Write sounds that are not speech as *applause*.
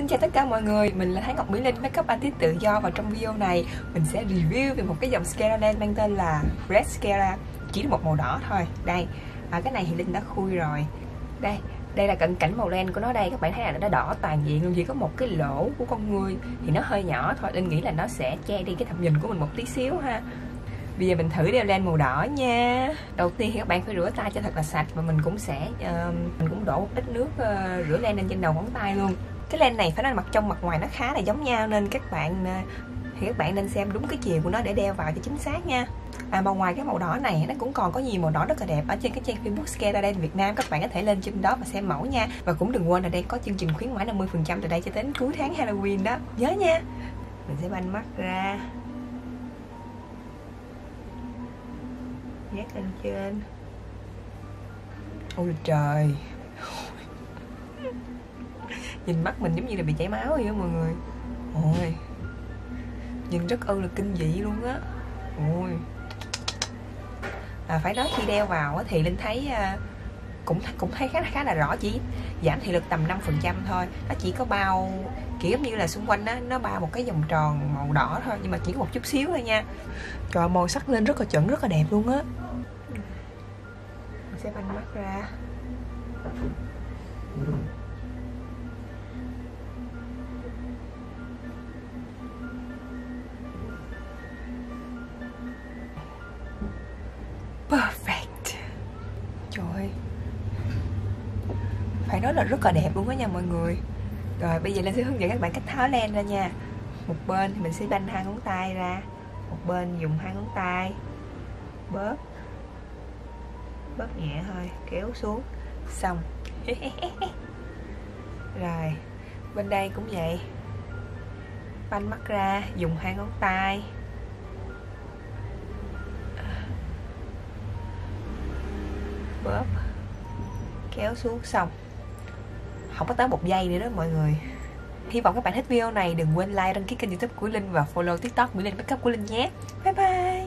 Xin chào tất cả mọi người, mình là Thái Ngọc Mỹ Linh, makeup artist tự do và trong video này mình sẽ review về một cái dòng mascara len mang tên là Red Mascara chỉ một màu đỏ thôi. Đây, à, cái này thì Linh đã khui rồi. Đây, đây là cận cảnh màu len của nó đây các bạn thấy là nó đỏ toàn diện luôn chỉ có một cái lỗ của con người thì nó hơi nhỏ thôi linh nghĩ là nó sẽ che đi cái tầm nhìn của mình một tí xíu ha bây giờ mình thử đeo len màu đỏ nha đầu tiên thì các bạn phải rửa tay cho thật là sạch và mình cũng sẽ uh, mình cũng đổ một ít nước uh, rửa len lên trên đầu ngón tay luôn cái len này phải nói mặt trong, mặt ngoài nó khá là giống nhau nên các bạn à, thì các bạn nên xem đúng cái chiều của nó để đeo vào cho chính xác nha. À mà ngoài cái màu đỏ này, nó cũng còn có nhiều màu đỏ rất là đẹp ở trên cái trang Facebook Skeraden Việt Nam. Các bạn có thể lên trên đó và xem mẫu nha. Và cũng đừng quên là đây có chương trình khuyến mãi 50% từ đây cho đến cuối tháng Halloween đó. Nhớ nha. Mình sẽ banh mắt ra. Nhét lên trên. Ôi trời nhìn mắt mình giống như là bị chảy máu vậy đó mọi người. Ôi. Nhìn rất ư là kinh dị luôn á. Ôi. À, phải nói khi đeo vào thì linh thấy à, cũng cũng thấy khá khá là rõ chỉ giảm thị lực tầm 5% thôi. Nó chỉ có bao kiểu như là xung quanh đó nó bao một cái vòng tròn màu đỏ thôi nhưng mà chỉ có một chút xíu thôi nha. Trời màu sắc lên rất là chuẩn rất là đẹp luôn á. Mình sẽ banh mắt ra. Perfect. Trời ơi. Phải nói là rất là đẹp luôn đó nha mọi người. Rồi bây giờ lên sẽ hướng dẫn các bạn cách tháo len ra nha. Một bên thì mình sẽ banh hai ngón tay ra. Một bên dùng hai ngón tay. Bớt, bớt nhẹ thôi kéo xuống. Xong. *laughs* Rồi bên đây cũng vậy. Banh mắt ra dùng hai ngón tay. Bóp, kéo xuống xong không có tới một giây nữa đó mọi người. Hy vọng các bạn thích video này, đừng quên like, đăng ký kênh youtube của linh và follow tiktok mỹ linh, makeup của linh nhé. Bye bye!